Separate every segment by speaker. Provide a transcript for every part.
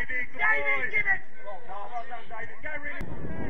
Speaker 1: David, good
Speaker 2: Davey,
Speaker 1: boy.
Speaker 2: give it!
Speaker 1: Well, well done, David. Go,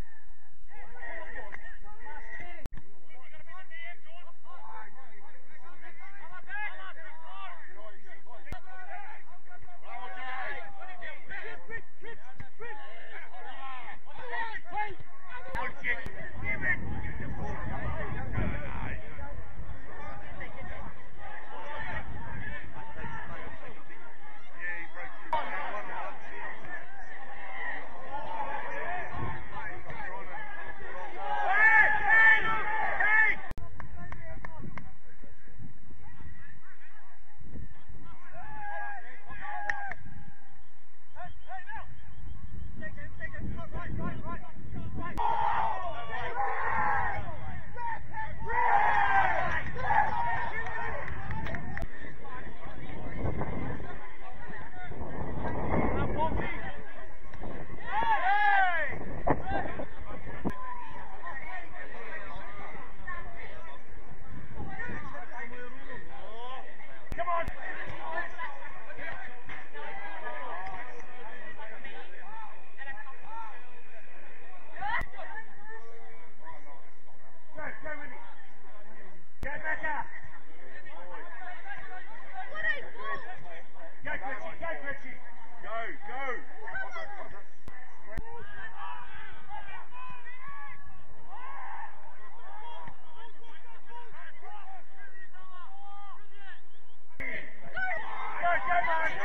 Speaker 1: Take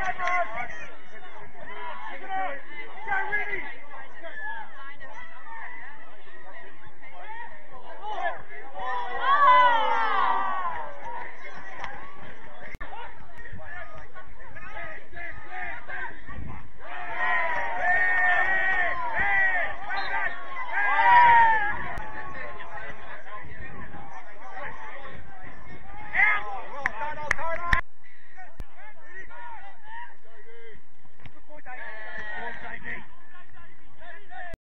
Speaker 1: it out. Get ready.